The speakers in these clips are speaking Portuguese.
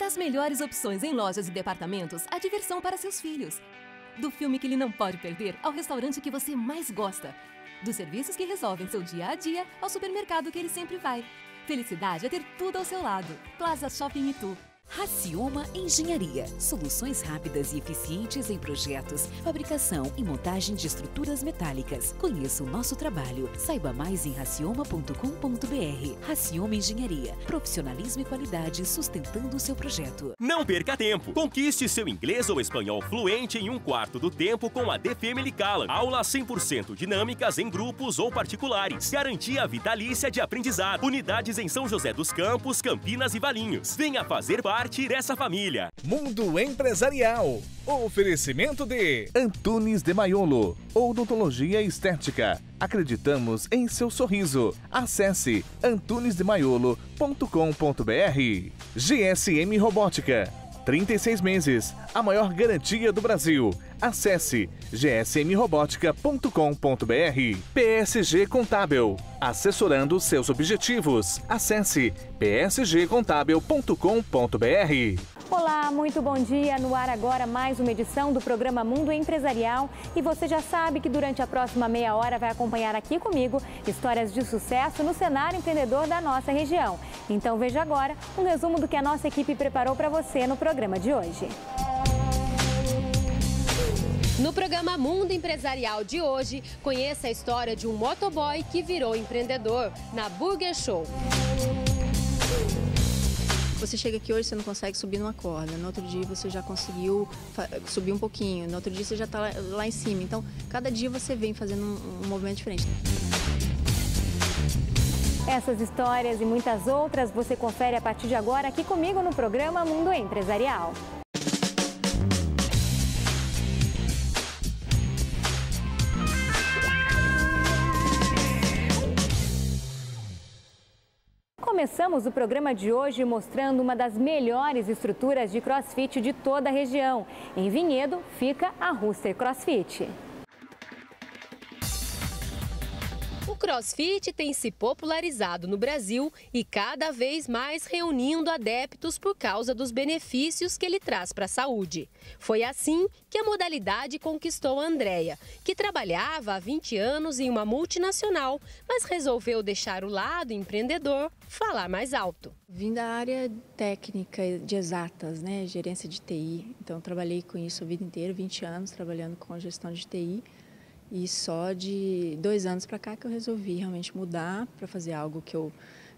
Das melhores opções em lojas e departamentos, a diversão para seus filhos. Do filme que ele não pode perder ao restaurante que você mais gosta. Dos serviços que resolvem seu dia a dia ao supermercado que ele sempre vai. Felicidade é ter tudo ao seu lado. Plaza Shopping Itu. Racioma Engenharia. Soluções rápidas e eficientes em projetos, fabricação e montagem de estruturas metálicas. Conheça o nosso trabalho. Saiba mais em racioma.com.br. Racioma Engenharia. Profissionalismo e qualidade sustentando o seu projeto. Não perca tempo. Conquiste seu inglês ou espanhol fluente em um quarto do tempo com a DFM Cala. Aulas 100% dinâmicas em grupos ou particulares. Garantia vitalícia de aprendizado. Unidades em São José dos Campos, Campinas e Valinhos. Venha fazer parte parte dessa família. Mundo Empresarial. Oferecimento de Antunes de Maiolo. Odontologia Estética. Acreditamos em seu sorriso. Acesse antunesdemaiolo.com.br. GSM Robótica. 36 meses, a maior garantia do Brasil. Acesse gsmrobotica.com.br. PSG Contábil, assessorando seus objetivos. Acesse psgcontábil.com.br. Olá, muito bom dia. No ar agora mais uma edição do programa Mundo Empresarial. E você já sabe que durante a próxima meia hora vai acompanhar aqui comigo histórias de sucesso no cenário empreendedor da nossa região. Então veja agora um resumo do que a nossa equipe preparou para você no programa de hoje. No programa Mundo Empresarial de hoje, conheça a história de um motoboy que virou empreendedor na Burger Show. Você chega aqui hoje, você não consegue subir numa corda. No outro dia você já conseguiu subir um pouquinho. No outro dia você já está lá, em cima. Então, cada dia você vem fazendo um, um movimento diferente. Essas histórias e muitas outras você confere a partir de agora aqui comigo no programa Mundo Empresarial. Começamos o programa de hoje mostrando uma das melhores estruturas de crossfit de toda a região. Em Vinhedo fica a Rooster Crossfit. Crossfit tem se popularizado no Brasil e cada vez mais reunindo adeptos por causa dos benefícios que ele traz para a saúde. Foi assim que a modalidade conquistou a Andrea, que trabalhava há 20 anos em uma multinacional, mas resolveu deixar o lado empreendedor falar mais alto. Vim da área técnica de exatas, né, gerência de TI. Então trabalhei com isso a vida inteira, 20 anos trabalhando com gestão de TI. E só de dois anos para cá que eu resolvi realmente mudar para fazer algo que eu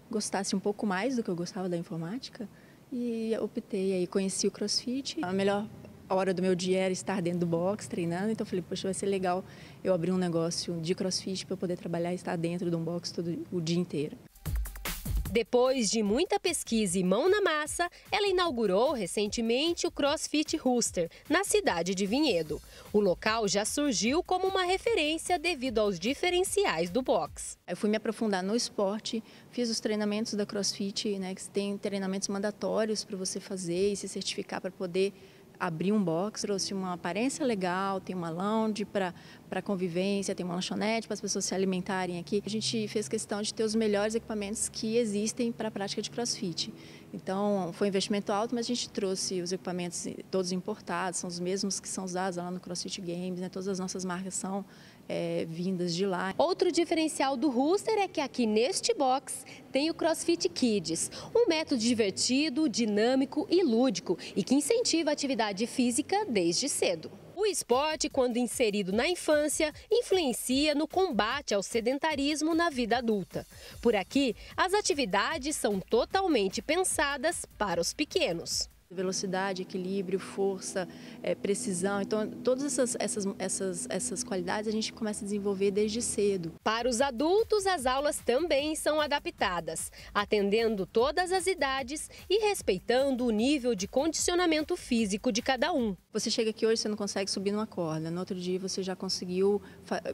gostasse um pouco mais do que eu gostava da informática. E optei aí, conheci o CrossFit. A melhor hora do meu dia era estar dentro do box treinando, então eu falei, poxa, vai ser legal eu abrir um negócio de CrossFit para poder trabalhar e estar dentro de um box todo o dia inteiro. Depois de muita pesquisa e mão na massa, ela inaugurou recentemente o CrossFit Rooster, na cidade de Vinhedo. O local já surgiu como uma referência devido aos diferenciais do box. Eu fui me aprofundar no esporte, fiz os treinamentos da CrossFit, né, que tem treinamentos mandatórios para você fazer e se certificar para poder abrir um box, trouxe uma aparência legal, tem uma lounge para convivência, tem uma lanchonete para as pessoas se alimentarem aqui. A gente fez questão de ter os melhores equipamentos que existem para a prática de crossfit. Então, foi um investimento alto, mas a gente trouxe os equipamentos todos importados, são os mesmos que são usados lá no CrossFit Games, né? todas as nossas marcas são é, vindas de lá. Outro diferencial do Rooster é que aqui neste box tem o CrossFit Kids, um método divertido, dinâmico e lúdico e que incentiva a atividade física desde cedo. O esporte, quando inserido na infância, influencia no combate ao sedentarismo na vida adulta. Por aqui, as atividades são totalmente pensadas para os pequenos velocidade, equilíbrio, força, é, precisão. Então, todas essas, essas, essas, essas qualidades a gente começa a desenvolver desde cedo. Para os adultos, as aulas também são adaptadas, atendendo todas as idades e respeitando o nível de condicionamento físico de cada um. Você chega aqui hoje, você não consegue subir numa corda. No outro dia, você já conseguiu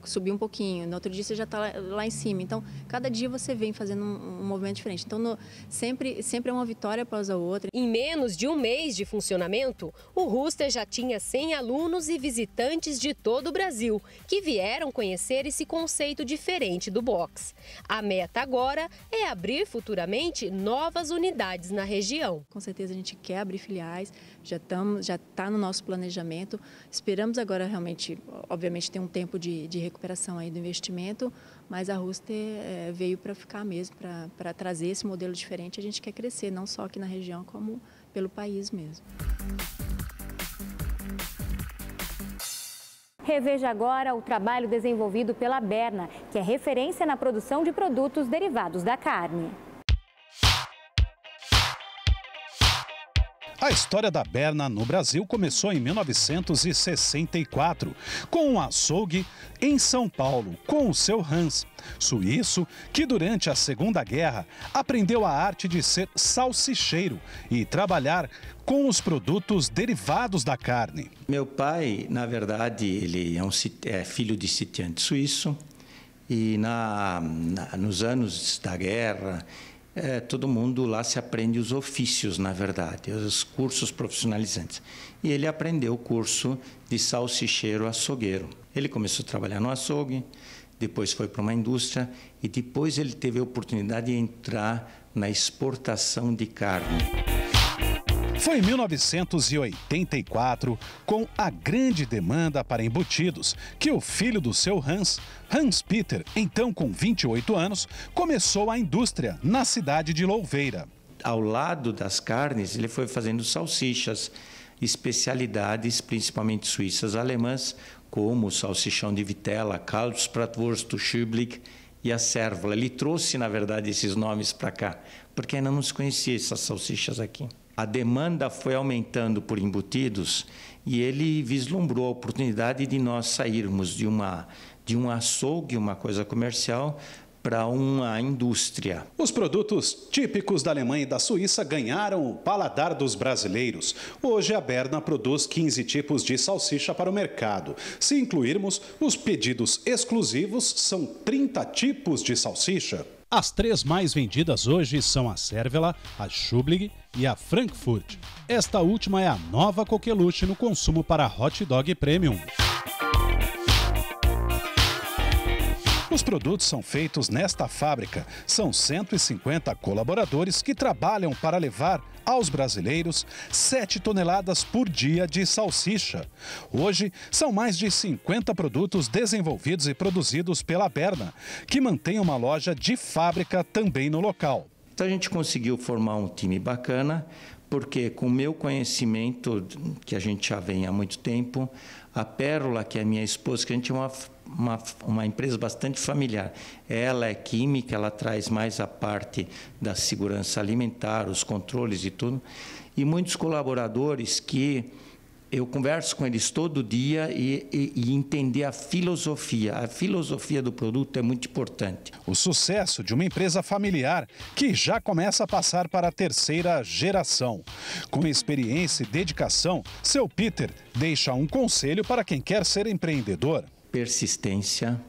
subir um pouquinho. No outro dia, você já está lá, lá, em cima. Então, cada dia você vem fazendo um, um movimento diferente. Então, no, sempre, sempre é uma vitória após a outra. Em menos de um mês, mês de funcionamento, o Rooster já tinha 100 alunos e visitantes de todo o Brasil que vieram conhecer esse conceito diferente do box. A meta agora é abrir futuramente novas unidades na região. Com certeza a gente quer abrir filiais, já já está no nosso planejamento. Esperamos agora realmente, obviamente, ter um tempo de, de recuperação aí do investimento, mas a Rooster é, veio para ficar mesmo, para trazer esse modelo diferente. A gente quer crescer, não só aqui na região, como pelo país mesmo. Reveja agora o trabalho desenvolvido pela Berna, que é referência na produção de produtos derivados da carne. A história da Berna no Brasil começou em 1964, com um açougue em São Paulo, com o seu Hans, suíço que durante a Segunda Guerra aprendeu a arte de ser salsicheiro e trabalhar com os produtos derivados da carne. Meu pai, na verdade, ele é, um, é filho de sitiante suíço e na, na, nos anos da guerra é, todo mundo lá se aprende os ofícios, na verdade, os cursos profissionalizantes. E ele aprendeu o curso de salsicheiro açougueiro. Ele começou a trabalhar no açougue, depois foi para uma indústria e depois ele teve a oportunidade de entrar na exportação de carne. Foi em 1984, com a grande demanda para embutidos, que o filho do seu Hans, Hans Peter, então com 28 anos, começou a indústria na cidade de Louveira. Ao lado das carnes, ele foi fazendo salsichas, especialidades principalmente suíças alemãs, como salsichão de vitela, Kalbsbratwurst, Schüblich e a cérvola. Ele trouxe, na verdade, esses nomes para cá, porque ainda não se conhecia essas salsichas aqui a demanda foi aumentando por embutidos e ele vislumbrou a oportunidade de nós sairmos de uma de um açougue, uma coisa comercial, para uma indústria. Os produtos típicos da Alemanha e da Suíça ganharam o paladar dos brasileiros. Hoje a Berna produz 15 tipos de salsicha para o mercado. Se incluirmos os pedidos exclusivos, são 30 tipos de salsicha. As três mais vendidas hoje são a Cervela, a Schublig e a Frankfurt. Esta última é a nova coqueluche no consumo para hot dog premium. Os produtos são feitos nesta fábrica. São 150 colaboradores que trabalham para levar aos brasileiros 7 toneladas por dia de salsicha. Hoje, são mais de 50 produtos desenvolvidos e produzidos pela Berna, que mantém uma loja de fábrica também no local. Então a gente conseguiu formar um time bacana, porque com o meu conhecimento, que a gente já vem há muito tempo, a Pérola, que é minha esposa, que a gente é uma uma, uma empresa bastante familiar. Ela é química, ela traz mais a parte da segurança alimentar, os controles e tudo. E muitos colaboradores que eu converso com eles todo dia e, e, e, entender a filosofia. A filosofia do produto é muito importante. O sucesso de uma empresa familiar que já começa a passar para a terceira geração. Com experiência e dedicação, seu Peter deixa um conselho para quem quer ser empreendedor persistência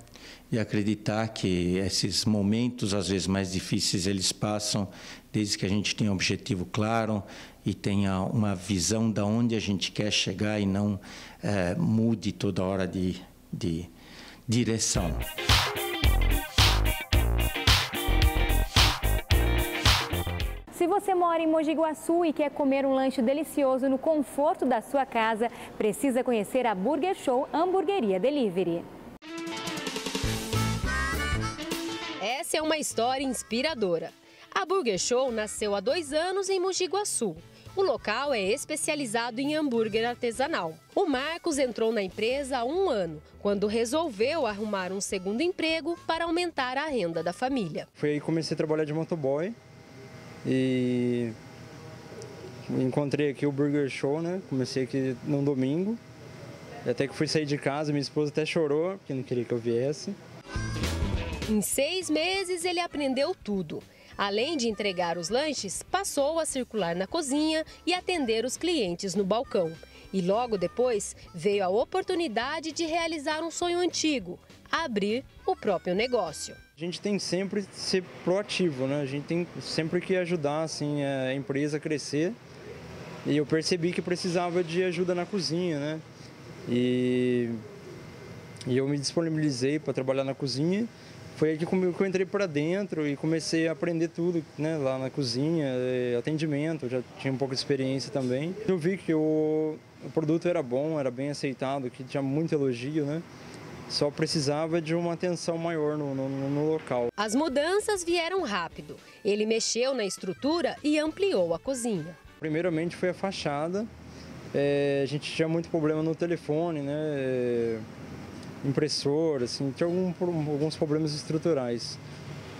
e acreditar que esses momentos, às vezes mais difíceis, eles passam desde que a gente tenha um objetivo claro e tenha uma visão de onde a gente quer chegar e não é, mude toda hora de, de direção. Se você mora em Mogi Guaçu e quer comer um lanche delicioso no conforto da sua casa, precisa conhecer a Burger Show Hamburgueria Delivery. Essa é uma história inspiradora. A Burger Show nasceu há dois anos em Mogi Guaçu. O local é especializado em hambúrguer artesanal. O Marcos entrou na empresa há um ano, quando resolveu arrumar um segundo emprego para aumentar a renda da família. Foi aí que comecei a trabalhar de motoboy e encontrei aqui o Burger Show, né? Comecei aqui num domingo. Até que fui sair de casa, minha esposa até chorou, porque não queria que eu viesse. Em seis meses ele aprendeu tudo. Além de entregar os lanches, passou a circular na cozinha e atender os clientes no balcão. E logo depois veio a oportunidade de realizar um sonho antigo: abrir o próprio negócio. A gente tem sempre que ser proativo, né? A gente tem sempre que ajudar assim, a empresa a crescer E eu percebi que precisava de ajuda na cozinha, né? E, e eu me disponibilizei para trabalhar na cozinha. Foi aí que eu entrei para dentro e comecei a aprender tudo, né? Lá na cozinha, eh, atendimento, já tinha um pouco de experiência também. Eu vi que o, o produto era bom, era bem aceitado, que tinha muito elogio, né? Só precisava de uma atenção maior no, no, no, local. As mudanças vieram rápido. Ele mexeu na estrutura e ampliou a cozinha. Primeiramente foi a fachada. É, a gente tinha muito problema no telefone, né? É, impressor, assim, tinha algum, alguns problemas estruturais.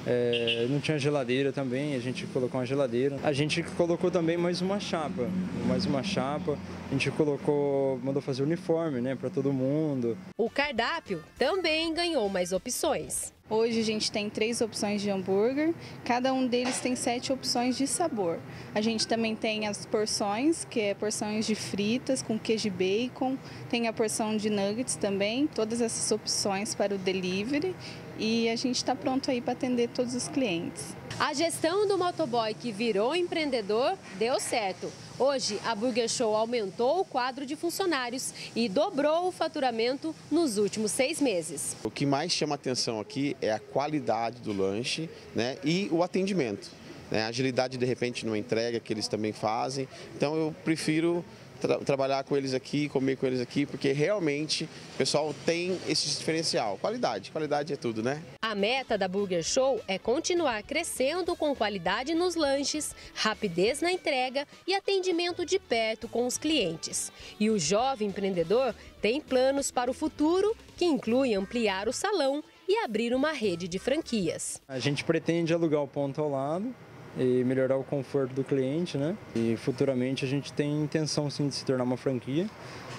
É, não tinha geladeira também, a gente colocou uma geladeira. A gente colocou também mais uma chapa, mais uma chapa. A gente colocou, mandou fazer uniforme, né, para todo mundo. O cardápio também ganhou mais opções. Hoje a gente tem três opções de hambúrguer, cada um deles tem sete opções de sabor. A gente também tem as porções, que é porções de fritas com queijo e bacon, tem a porção de nuggets também, todas essas opções para o delivery e a gente está pronto aí para atender todos os clientes. A gestão do motoboy que virou empreendedor deu certo. Hoje, a Burger Show aumentou o quadro de funcionários e dobrou o faturamento nos últimos seis meses. O que mais chama atenção aqui é a qualidade do lanche né, e o atendimento. Né, a agilidade, de repente, numa entrega que eles também fazem. Então, eu prefiro tra trabalhar com eles aqui, comer com eles aqui, porque realmente o pessoal tem esse diferencial. Qualidade, qualidade é tudo, né? A meta da Burger Show é continuar crescendo com qualidade nos lanches, rapidez na entrega e atendimento de perto com os clientes. E o jovem empreendedor tem planos para o futuro que inclui ampliar o salão e abrir uma rede de franquias. A gente pretende alugar o ponto ao lado e melhorar o conforto do cliente, né? E futuramente a gente tem intenção sim de se tornar uma franquia,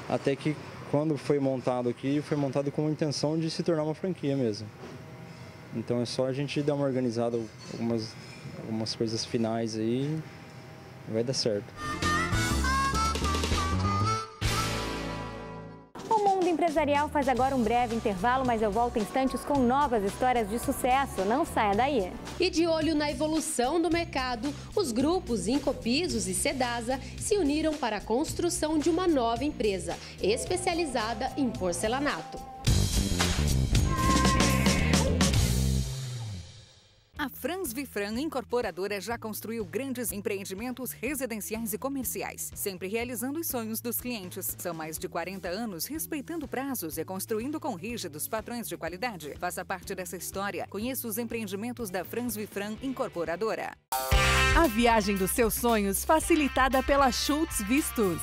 até que quando foi montado aqui, foi montado com a intenção de se tornar uma franquia mesmo. Então é só a gente dar uma organizada, algumas, algumas coisas finais aí, vai dar certo. Empresarial faz agora um breve intervalo, mas eu volto instantes com novas histórias de sucesso. Não saia daí. E de olho na evolução do mercado, os grupos Incopisos e Sedasa se uniram para a construção de uma nova empresa especializada em porcelanato. A Frans Vifran Incorporadora já construiu grandes empreendimentos residenciais e comerciais, sempre realizando os sonhos dos clientes. São mais de 40 anos respeitando prazos e construindo com rígidos padrões de qualidade. Faça parte dessa história. Conheça os empreendimentos da Frans Vifran Incorporadora. A viagem dos seus sonhos facilitada pela Schultz Vistos.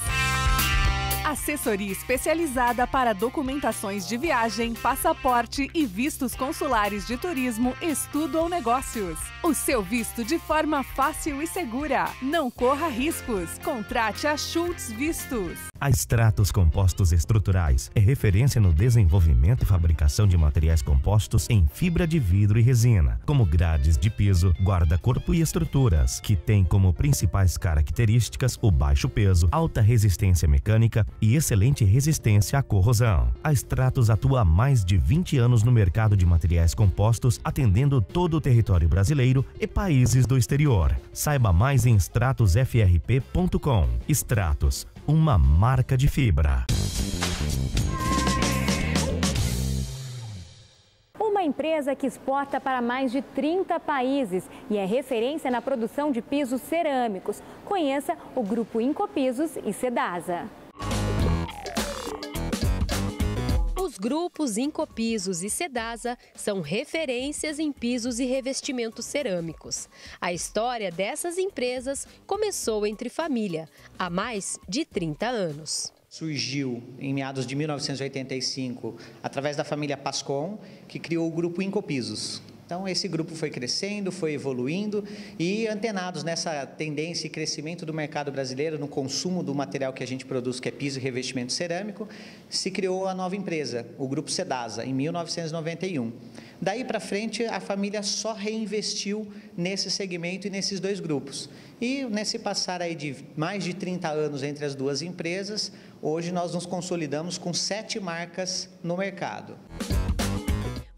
Assessoria especializada para documentações de viagem, passaporte e vistos consulares de turismo, estudo ou negócios. O seu visto de forma fácil e segura. Não corra riscos. Contrate a Schultz Vistos. A Stratos Compostos Estruturais é referência no desenvolvimento e fabricação de materiais compostos em fibra de vidro e resina, como grades de piso, guarda-corpo e estruturas, que têm como principais características o baixo peso, alta resistência mecânica e excelente resistência à corrosão. A Stratos atua há mais de 20 anos no mercado de materiais compostos, atendendo todo o território brasileiro e países do exterior. Saiba mais em stratosfrp.com. Stratos, uma marca de fibra. Uma empresa que exporta para mais de 30 países e é referência na produção de pisos cerâmicos. Conheça o Grupo Incopisos e Sedasa. Grupos Incopisos e Sedasa são referências em pisos e revestimentos cerâmicos. A história dessas empresas começou entre família, há mais de 30 anos surgiu em meados de 1985 através da família Pascon, que criou o grupo Incopisos. Então, esse grupo foi crescendo, foi evoluindo e antenados nessa tendência e crescimento do mercado brasileiro no consumo do material que a gente produz, que é piso e revestimento cerâmico, se criou a nova empresa, o Grupo Sedasa, em 1991. Daí para frente, a família só reinvestiu nesse segmento e nesses dois grupos. E nesse passar aí de mais de 30 anos entre as duas empresas, hoje nós nos consolidamos com sete marcas no mercado.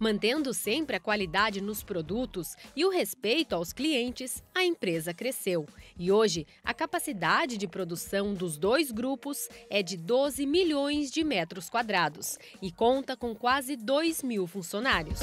Mantendo sempre a qualidade nos produtos e o respeito aos clientes, a empresa cresceu. E hoje, a capacidade de produção dos dois grupos é de 12 milhões de metros quadrados e conta com quase 2 mil funcionários.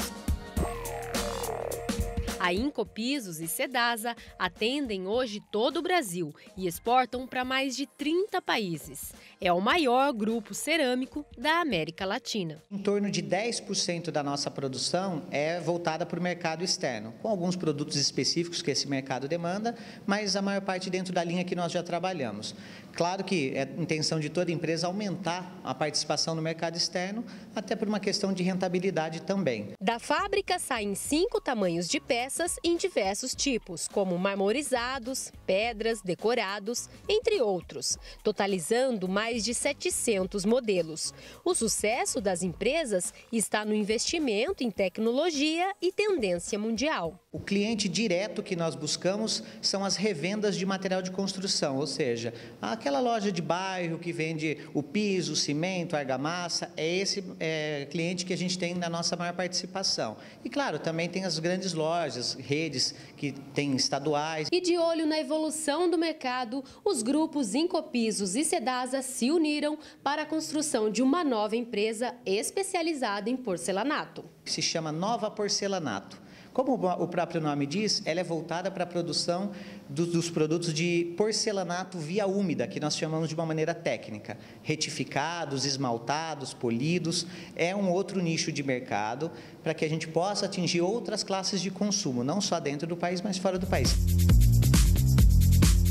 A Incopisos e Sedasa atendem hoje todo o Brasil e exportam para mais de 30 países. É o maior grupo cerâmico da América Latina. Em torno de 10% da nossa produção é voltada para o mercado externo, com alguns produtos específicos que esse mercado demanda, mas a maior parte dentro da linha que nós já trabalhamos. Claro que é intenção de toda empresa aumentar a participação no mercado externo, até por uma questão de rentabilidade também. Da fábrica saem cinco tamanhos de peças em diversos tipos, como marmorizados, pedras, decorados, entre outros, totalizando mais de 700 modelos. O sucesso das empresas está no investimento em tecnologia e tendência mundial. O cliente direto que nós buscamos são as revendas de material de construção, ou seja, aquela loja de bairro que vende o piso, o cimento, a argamassa, é esse é, cliente que a gente tem na nossa maior participação. E claro, também tem as grandes lojas, redes que têm estaduais. E de olho na evolução do mercado, os grupos Incopisos e Sedasa se uniram para a construção de uma nova empresa especializada em porcelanato. Se chama Nova Porcelanato. Como o próprio nome diz, ela é voltada para a produção dos produtos de porcelanato via úmida, que nós chamamos de uma maneira técnica. Retificados, esmaltados, polidos. É um outro nicho de mercado para que a gente possa atingir outras classes de consumo, não só dentro do país, mas fora do país.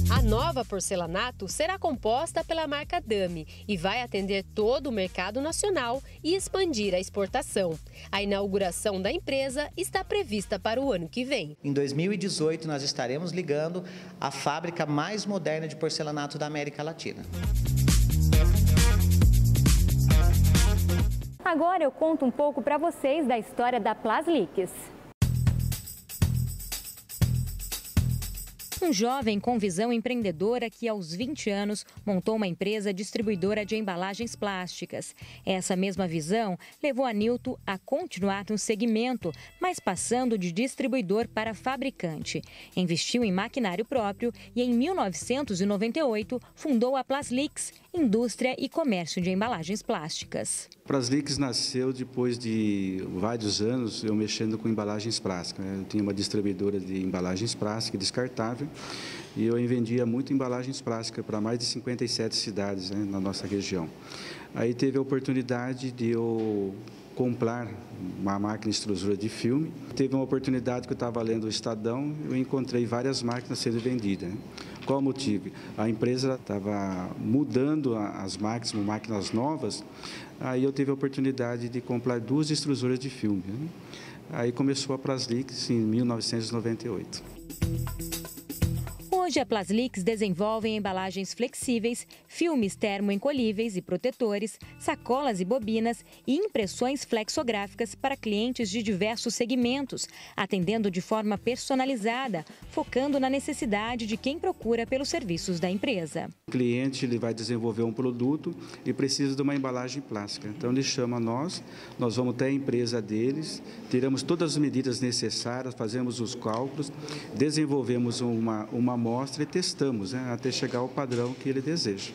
A nova porcelanato será composta pela marca Dami e vai atender todo o mercado nacional e expandir a exportação. A inauguração da empresa está prevista para o ano que vem. Em 2018, nós estaremos ligando a fábrica mais moderna de porcelanato da América Latina. Agora eu conto um pouco para vocês da história da Plaslix. Um jovem com visão empreendedora que, aos 20 anos, montou uma empresa distribuidora de embalagens plásticas. Essa mesma visão levou a Nilton a continuar no segmento, mas passando de distribuidor para fabricante. Investiu em maquinário próprio e, em 1998, fundou a Plaslix, indústria e comércio de embalagens plásticas. Praslix nasceu depois de vários anos eu mexendo com embalagens plásticas. Né? Eu tinha uma distribuidora de embalagens plásticas descartável e eu vendia muito embalagens plásticas para mais de 57 cidades né, na nossa região. Aí teve a oportunidade de eu comprar uma máquina extrusora de filme. Teve uma oportunidade que eu estava lendo o Estadão, eu encontrei várias máquinas sendo vendidas. Né? Qual o motivo? A empresa estava mudando as máquinas, máquinas novas, aí eu tive a oportunidade de comprar duas extrusoras de filme. Né? Aí começou a Praslix em 1998. Hoje, a Plaslix desenvolve embalagens flexíveis, filmes termoencolhíveis e protetores, sacolas e bobinas e impressões flexográficas para clientes de diversos segmentos, atendendo de forma personalizada, focando na necessidade de quem procura pelos serviços da empresa. O cliente ele vai desenvolver um produto e precisa de uma embalagem plástica. Então, ele chama nós, nós vamos até a empresa deles, tiramos todas as medidas necessárias, fazemos os cálculos, desenvolvemos uma, uma amostra e testamos né, até chegar ao padrão que ele deseja.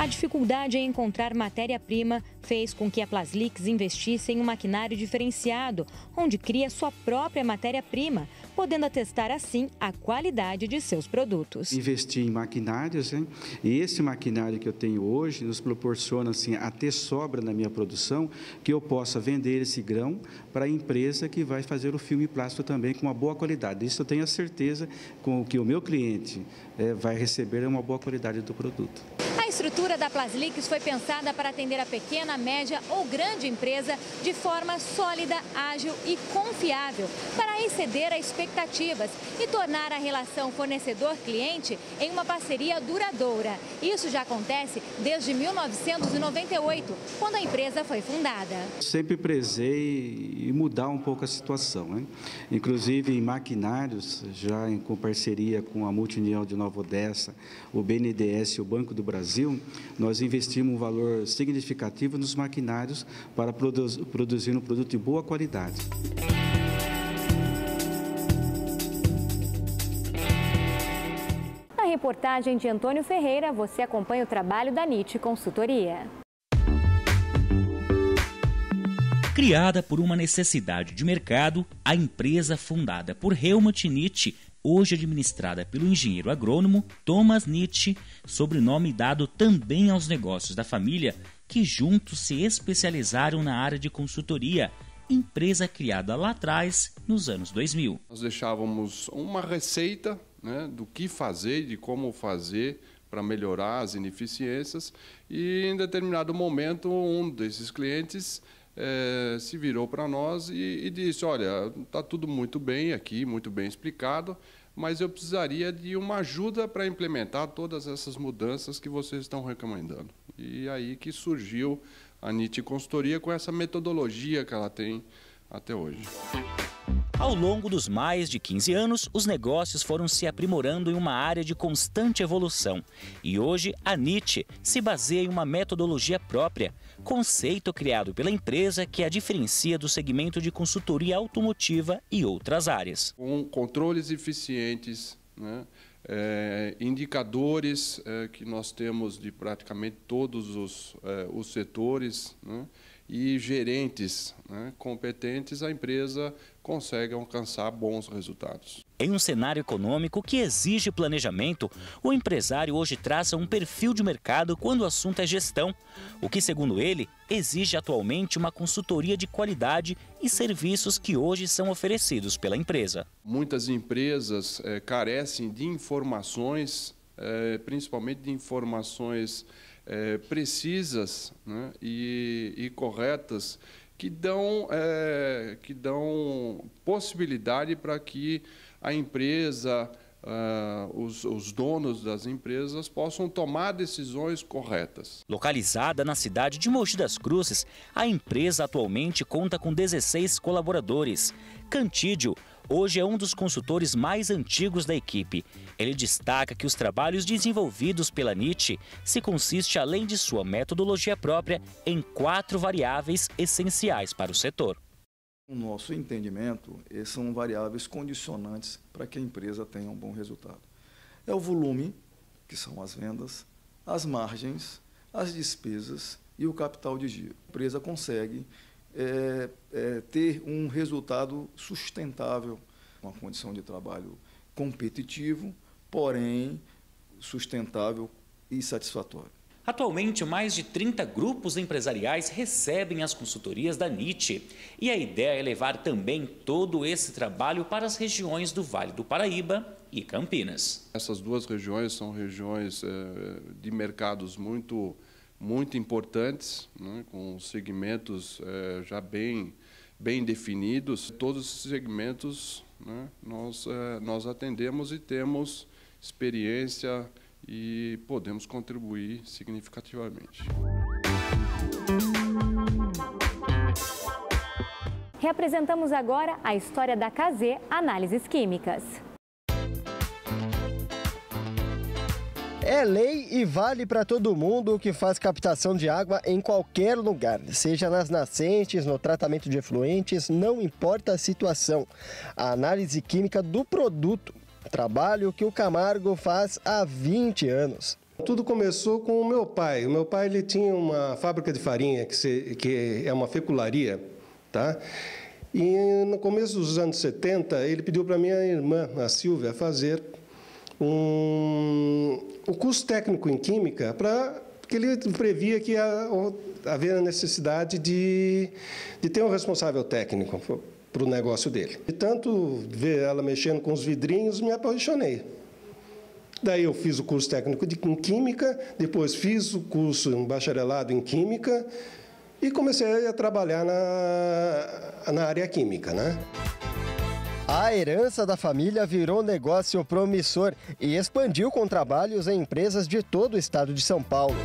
A dificuldade em encontrar matéria-prima fez com que a Plaslix investisse em um maquinário diferenciado, onde cria sua própria matéria-prima, podendo atestar assim a qualidade de seus produtos. Investir em maquinários, hein? e esse maquinário que eu tenho hoje nos proporciona assim, até sobra na minha produção, que eu possa vender esse grão para a empresa que vai fazer o filme plástico também com uma boa qualidade. Isso eu tenho a certeza com que o meu cliente é, vai receber uma boa qualidade do produto. A estrutura da Plaslix foi pensada para atender a pequena, média ou grande empresa de forma sólida, ágil e confiável, para exceder as expectativas e tornar a relação fornecedor-cliente em uma parceria duradoura. Isso já acontece desde 1998, quando a empresa foi fundada. Sempre prezei mudar um pouco a situação, né? inclusive em maquinários, já em, com parceria com a Multinião de Nova Odessa, o BNDES o Banco do Brasil, Brasil, nós investimos um valor significativo nos maquinários para produzir um produto de boa qualidade. Na reportagem de Antônio Ferreira, você acompanha o trabalho da NIT Consultoria. Criada por uma necessidade de mercado, a empresa fundada por Helmut Nietzsche, hoje administrada pelo engenheiro agrônomo Thomas Nietzsche, sobrenome dado também aos negócios da família, que juntos se especializaram na área de consultoria, empresa criada lá atrás, nos anos 2000. Nós deixávamos uma receita né, do que fazer, de como fazer para melhorar as ineficiências e em determinado momento um desses clientes é, se virou para nós e, e, disse: Olha, está tudo muito bem aqui, muito bem explicado, mas eu precisaria de uma ajuda para implementar todas essas mudanças que vocês estão recomendando. E aí que surgiu a NIT Consultoria com essa metodologia que ela tem até hoje. Ao longo dos mais de 15 anos, os negócios foram se aprimorando em uma área de constante evolução. E hoje, a NIT se baseia em uma metodologia própria, conceito criado pela empresa que a diferencia do segmento de consultoria automotiva e outras áreas. Com controles eficientes, né? É, indicadores é, que nós temos de praticamente todos os, é, os setores né? E gerentes né, competentes, a empresa consegue alcançar bons resultados. Em um cenário econômico que exige planejamento, o empresário hoje traça um perfil de mercado quando o assunto é gestão, o que, segundo ele, exige atualmente uma consultoria de qualidade e serviços que hoje são oferecidos pela empresa. Muitas empresas é, carecem de informações, é, principalmente de informações é, precisas né, e, e corretas que dão, é, que dão possibilidade para que a empresa, uh, os, os, donos das empresas possam tomar decisões corretas. Localizada na cidade de Mogi das Cruzes, a empresa atualmente conta com 16 colaboradores. Cantídio hoje é um dos consultores mais antigos da equipe. Ele destaca que os trabalhos desenvolvidos pela NIT se consiste, além de sua metodologia própria, em quatro variáveis essenciais para o setor. No nosso entendimento, esses são variáveis condicionantes para que a empresa tenha um bom resultado. É o volume, que são as vendas, as margens, as despesas e o capital de giro. A empresa consegue é, é, ter um resultado sustentável, uma condição de trabalho competitivo, porém sustentável e satisfatório. Atualmente, mais de 30 grupos empresariais recebem as consultorias da NIT. E a ideia é levar também todo esse trabalho para as regiões do Vale do Paraíba e Campinas. Essas duas regiões são regiões é, de mercados muito muito importantes, né, com segmentos é, já bem, bem definidos. Todos esses segmentos né, nós, é, nós atendemos e temos experiência e podemos contribuir significativamente. Reapresentamos agora a história da KZ Análises Químicas. É lei e vale para todo mundo que faz captação de água em qualquer lugar, seja nas nascentes, no tratamento de efluentes, não importa a situação. A análise química do produto, trabalho que o Camargo faz há 20 anos. Tudo começou com o meu pai. O meu pai ele tinha uma fábrica de farinha que, se, que é uma fecularia, tá? E no começo dos anos 70, ele pediu para minha irmã, a Silvia, fazer um, o curso técnico em Química para porque ele previa que ia haver a necessidade de, de ter um responsável técnico para o negócio dele. E tanto ver ela mexendo com os vidrinhos, me apaixonei. Daí eu fiz o curso técnico de, em Química, depois fiz o curso em bacharelado em Química e comecei a trabalhar na, na área química, né? A herança da família virou negócio promissor e expandiu com trabalhos em empresas de todo o estado de São Paulo.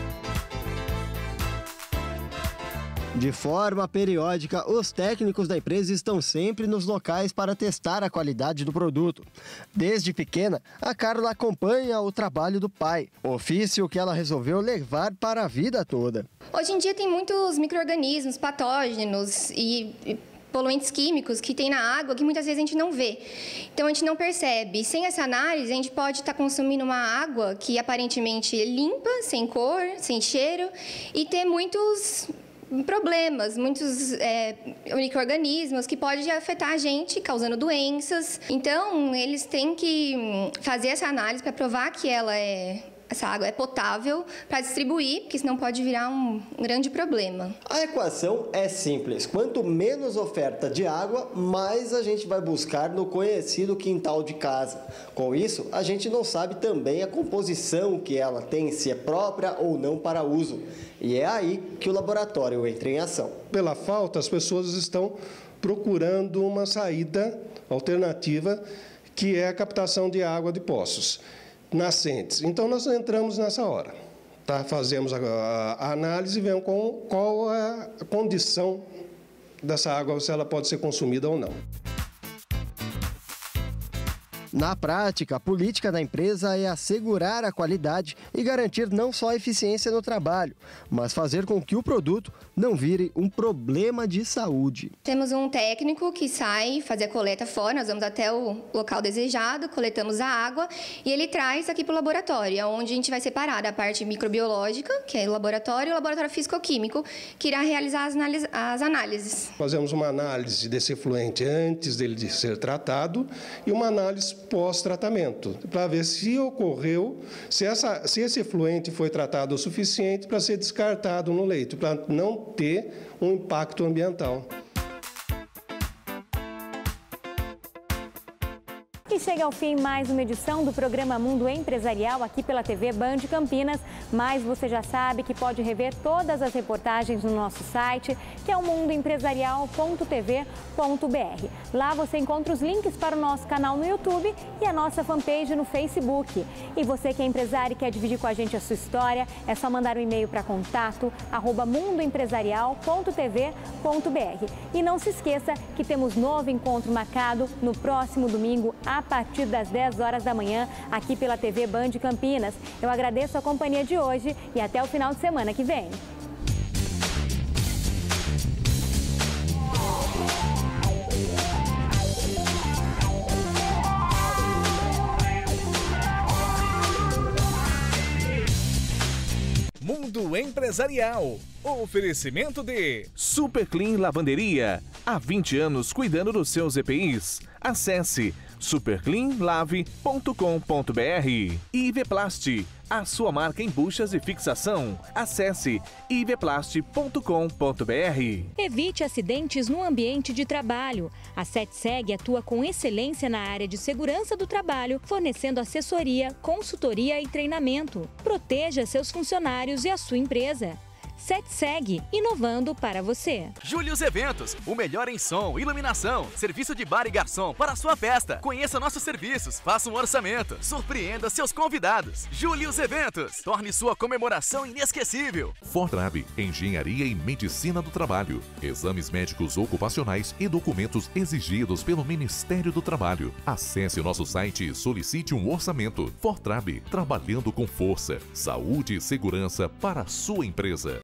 De forma periódica, os técnicos da empresa estão sempre nos locais para testar a qualidade do produto. Desde pequena, a Carla acompanha o trabalho do pai, ofício que ela resolveu levar para a vida toda. Hoje em dia tem muitos micro-organismos patógenos e poluentes químicos que tem na água que muitas vezes a gente não vê. Então a gente não percebe. Sem essa análise, a gente pode estar consumindo uma água que aparentemente é limpa, sem cor, sem cheiro e ter muitos problemas, muitos é, micro-organismos que podem afetar a gente, causando doenças. Então, eles têm que fazer essa análise para provar que ela é essa água é potável para distribuir, porque senão pode virar um grande problema. A equação é simples. Quanto menos oferta de água, mais a gente vai buscar no conhecido quintal de casa. Com isso, a gente não sabe também a composição que ela tem, se é própria ou não para uso. E é aí que o laboratório entra em ação. Pela falta, as pessoas estão procurando uma saída alternativa, que é a captação de água de poços nascentes. Então, nós entramos nessa hora. Tá? Fazemos a, a análise e vemos qual é a condição dessa água, se ela pode ser consumida ou não. Na prática, a política da empresa é assegurar a qualidade e garantir não só a eficiência no trabalho, mas fazer com que o produto não vire um problema de saúde. Temos um técnico que sai fazer a coleta fora, nós vamos até o local desejado, coletamos a água e ele traz aqui para o laboratório, onde a gente vai separar a parte microbiológica, que é o laboratório, e o laboratório físico-químico, que irá realizar as, as análises. Fazemos uma análise desse efluente antes dele de ser tratado e uma análise pós-tratamento, para ver se ocorreu, se, essa, se esse efluente foi tratado o suficiente para ser descartado no leito, para não ter um impacto ambiental. Chega ao fim mais uma edição do programa Mundo Empresarial aqui pela TV Band Campinas. Mas você já sabe que pode rever todas as reportagens no nosso site, que é o mundoempresarial.tv.br. Lá você encontra os links para o nosso canal no YouTube e a nossa fanpage no Facebook. E você que é empresário e quer dividir com a gente a sua história, é só mandar um e-mail para contato arroba mundoempresarial.tv.br. E não se esqueça que temos novo encontro marcado no próximo domingo a partir das 10 horas da manhã, aqui pela TV Band Campinas. Eu agradeço a companhia de hoje e até o final de semana que vem. Mundo Empresarial. Oferecimento de Super Clean Lavanderia. Há 20 anos cuidando dos seus EPIs. Acesse supercleanlave.com.br. Iveplast, a sua marca em buchas e fixação. Acesse iveplast.com.br. Evite acidentes no ambiente de trabalho. A SETSEG atua com excelência na área de segurança do trabalho, fornecendo assessoria, consultoria e treinamento. Proteja seus funcionários e a sua empresa. SETSEG, inovando para você. Július Eventos, o melhor em som, iluminação, serviço de bar e garçom para a sua festa. Conheça nossos serviços, faça um orçamento, surpreenda seus convidados. Július Eventos, torne sua comemoração inesquecível. Fortrab, Engenharia e Medicina do Trabalho, exames médicos ocupacionais e documentos exigidos pelo Ministério do Trabalho. Acesse nosso site e solicite um orçamento. Fortrab, trabalhando com força, saúde e segurança para a sua empresa.